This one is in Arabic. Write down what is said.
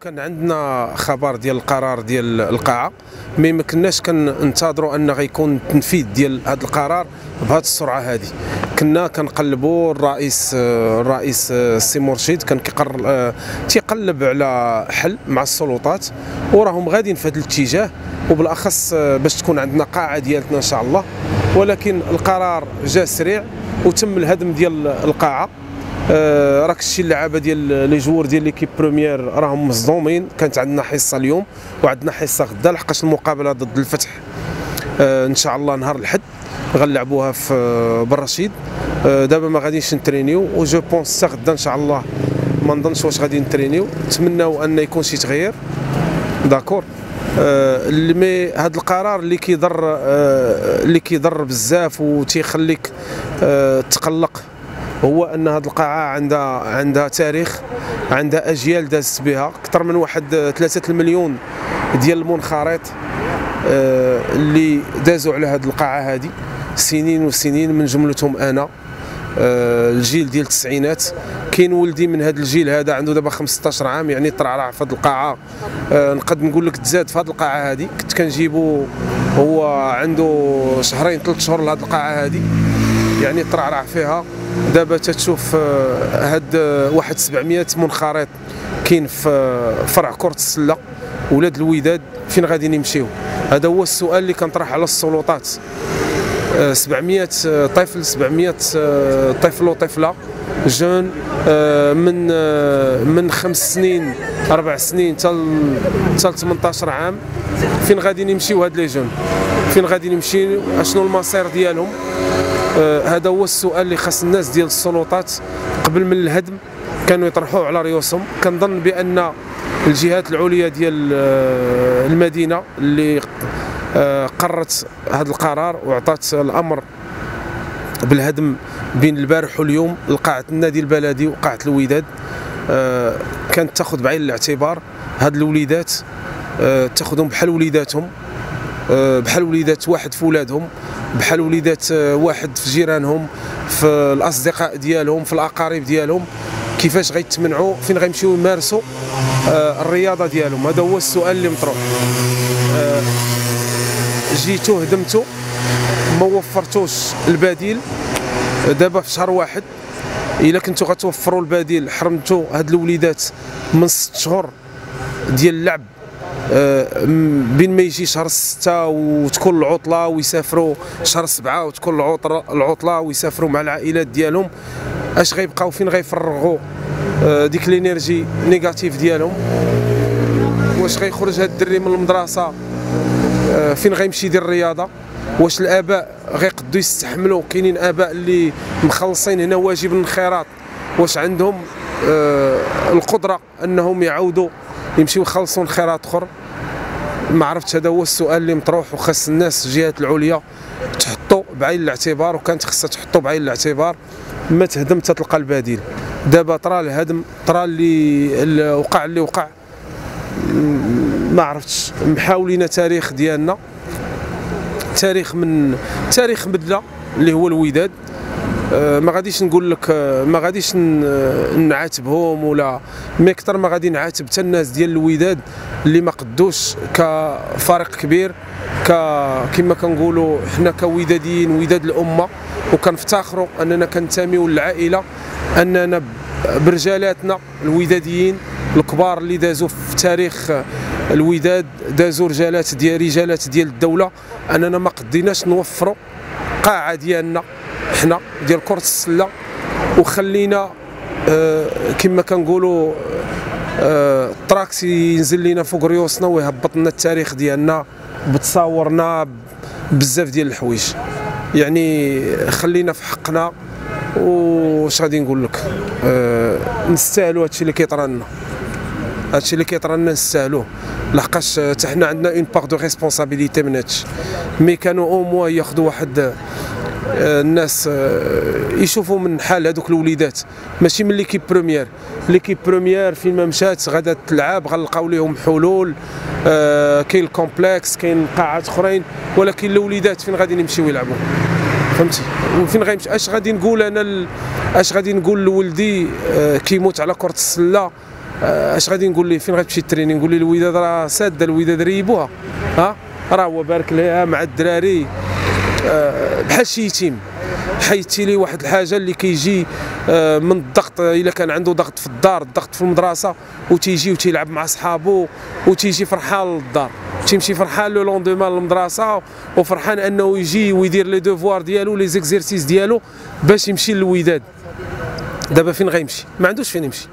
كان عندنا خبر ديال القرار ديال القاعة. ما كناش كننتظروا أن غيكون التنفيذ ديال هذا القرار بهذه السرعة هذه كنا كنقلبوا الرئيس الرئيس السي مرشد كان كيقرر تيقلب على حل مع السلطات وراهم غاديين في هذا الاتجاه. وبالأخص باش تكون عندنا قاعة ديالتنا إن شاء الله. ولكن القرار جاء سريع وتم الهدم ديال القاعة. راك شتي اللعابه ديال les joueurs ديال l'équipe première راهم مصدومين. كانت عندنا حصة اليوم وعندنا حصة غدا لحقاش المقابلة ضد الفتح آه إن شاء الله نهار الحد غنلعبوها في آه بالرشيد آه دابا ما غاديش نترينيو و je pense غدا إن شاء الله ما نظنش واش غادي نترينيو. نتمناو أن يكون شي تغيير. d'accord. آه mais هذا القرار اللي كيضر آه اللي كيضر بزاف وتيخليك آه تقلق هو أن هذه القاعة عندها عندها تاريخ عندها أجيال دازت بها. أكثر من واحد 3 المليون ديال المنخرط آه اللي دازوا على هذه القاعة هذه سنين وسنين من جملتهم أنا. آه الجيل ديال التسعينات. كاين ولدي من هذا الجيل هذا عنده دابا 15 عام يعني طرعرع في هذه القاعة. آه نقد نقول لك تزاد في هذه القاعة هذه كنت كنجيبو هو عنده شهرين ثلاث شهور لهذه القاعة هذه يعني طرعرع فيها. دابا تتشوف هاد واحد 700 منخرط كاين في فرع كرة السلة ولاد الوداد. فين غادي يمشيو هذا هو السؤال اللي كنطرح على السلطات. 700 طفل 700 طفل وطفلة. جون من من خمس سنين أربع سنين حتى 18 عام. فين غادي يمشيو هاد لي جون؟ فين غادي يمشيو أشنو المصير ديالهم؟ آه هذا هو السؤال اللي خاص الناس ديال السلطات. قبل من الهدم كانوا يطرحوه على رؤوسهم كنظن بأن الجهات العليا ديال آه المدينة اللي آه قررت هذا القرار وعطات الأمر بالهدم بين البارح واليوم لقاعة النادي البلدي وقاعة الوداد كانت تأخذ بعين الاعتبار. هاد الوليدات تأخذهم بحال وليداتهم بحال وليدات واحد في ولادهم. بحال وليدات واحد في جيرانهم في الأصدقاء ديالهم في الأقارب ديالهم كيفاش غيتمنعوا فين غيمشيو يمارسوا الرياضة ديالهم؟ هذا هو السؤال اللي مطروح. جيتو هدمتو ما وفرتوش البديل. دابا في شهر واحد إلا كنتو غتوفروا البديل حرمتوا هاد الوليدات من ست شهور ديال اللعب. بين ما يجي شهر ستة وتكون العطلة ويسافروا شهر سبعة وتكون العطلة ويسافروا مع العائلات ديالهم. أش غيبقاو فين غيفرغوا؟ ديك ال énergie négative ديالهم. واش غيخرج هاد الدري من المدرسة؟ فين غيمشي يدير الرياضة؟ واش الآباء غيقدوا يستحملوا؟ كاينين آباء اللي مخلصين هنا واجب الانخراط. واش عندهم؟ القدرة أنهم يعاودوا يمشيو يخلصوا انخراط أخر. ما عرفتش هذا هو السؤال اللي مطروح وخاص الناس الجهات العليا تحطوا بعين الاعتبار وكانت خاصها تحطوا بعين الاعتبار ما تهدم تلقى البديل دابا طرا الهدم طرا اللي وقع اللي وقع. ما عرفتش. محاولين تاريخ ديالنا. تاريخ من تاريخ بدلة اللي هو الوداد. ما غاديش نقول لك ما غاديش نعاتبهم ولا مي أكثر ما غادي نعاتب حتى الناس ديال الوداد اللي ما قدوش كفريق كبير ك كما كنقولوا حنا كوداديين وداد الأمة. وكنفتخروا أننا كنتميو للعائلة أننا برجالاتنا الوداديين الكبار اللي دازوا في تاريخ الوداد دازوا رجالات ديال رجالات ديال الدولة. أننا ما قديناش نوفروا قاعة ديالنا. حنا ديال كرة السلة وخلينا آه كما كنقولوا آه الطراكسي ينزل لينا فوق ريوسنا ويهبط لنا التاريخ ديالنا بتصاورنا بزاف ديال الحوايج. يعني خلينا في حقنا واش غادي نقول لك؟ آه نستاهلوا هادشي اللي كيطرى لنا هادشي اللي كيطرى لنا نستاهلوه. لحقاش حتى حنا عندنا une part de responsabilité من هادشي. مي كانوا أو موا ياخذوا واحد الناس يشوفوا من حال هذوك الوليدات. ماشي من l'équipe première l'équipe première فين ما مشات غادا تلعب غنلقاو لهم حلول. آه كاين ال complexe كاين قاعات أخرين ولكن الوليدات فين غادي يمشيو يلعبوا؟ فهمتي؟ وفين غيمشي أش غادي نقول أنا. أش غادي نقول لولدي آه، كيموت على كرة السلة آه، أش غادي نقول ليه؟ فين غتمشي تريني نقول ليه الوداد راه سادة الوداد ريبوها ها؟ راه هو بارك ليها مع الدراري. آه، بحال شي يتيم. حيدتي لي واحد الحاجة اللي كيجي آه، من الضغط إلا كان عنده ضغط في الدار الضغط في المدرسة وتيجي وتيلعب مع صحابه وتيجي فرحان للدار. تيمشي فرحان لو لوندومان للمدرسه وفرحان أنه يجي ويدير لي دوفوار ديالو لي زيكزيرسيس ديالو باش يمشي للوداد. دابا فين غيمشي؟ ما عندوش فين يمشي.